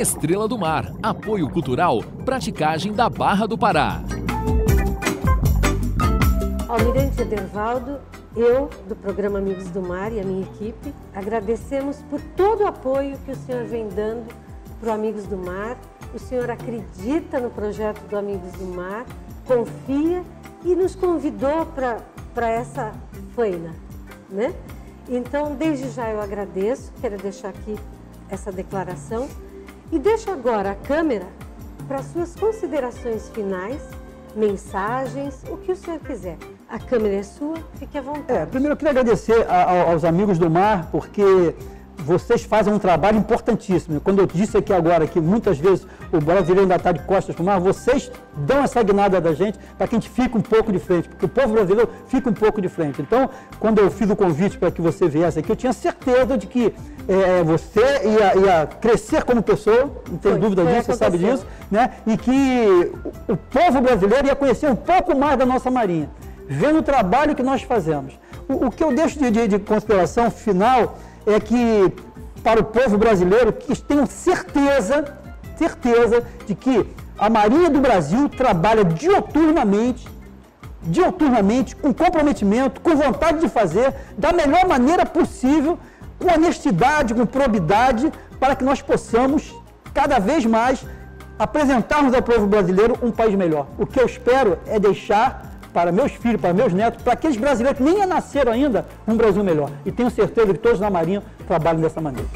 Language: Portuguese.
Estrela do Mar, apoio cultural, praticagem da Barra do Pará. Almirante Edervaldo, eu, do programa Amigos do Mar e a minha equipe, agradecemos por todo o apoio que o senhor vem dando para o Amigos do Mar. O senhor acredita no projeto do Amigos do Mar, confia e nos convidou para essa feina, né? Então, desde já eu agradeço, quero deixar aqui essa declaração e deixo agora a câmera para suas considerações finais, mensagens, o que o senhor quiser. A câmera é sua, fique à vontade. É, primeiro eu queria agradecer a, a, aos amigos do mar, porque vocês fazem um trabalho importantíssimo. Quando eu disse aqui agora que muitas vezes o brasileiro ainda está de costas para o mar, vocês dão essa guinada da gente para que a gente fique um pouco de frente, porque o povo brasileiro fica um pouco de frente. Então, quando eu fiz o convite para que você viesse aqui, eu tinha certeza de que é, você ia, ia, crescer como pessoa, não tem foi, dúvida disso, você sabe disso, né? e que o povo brasileiro ia conhecer um pouco mais da nossa Marinha vendo o trabalho que nós fazemos. O, o que eu deixo de, de, de, consideração final é que, para o povo brasileiro, que tenham certeza, certeza de que a Marinha do Brasil trabalha dioturnamente, dioturnamente, com comprometimento, com vontade de fazer, da melhor maneira possível, com honestidade, com probidade, para que nós possamos, cada vez mais, apresentarmos ao povo brasileiro um país melhor. O que eu espero é deixar para meus filhos, para meus netos, para aqueles brasileiros que nem nasceram ainda, um Brasil melhor. E tenho certeza que todos na Marinha trabalham dessa maneira.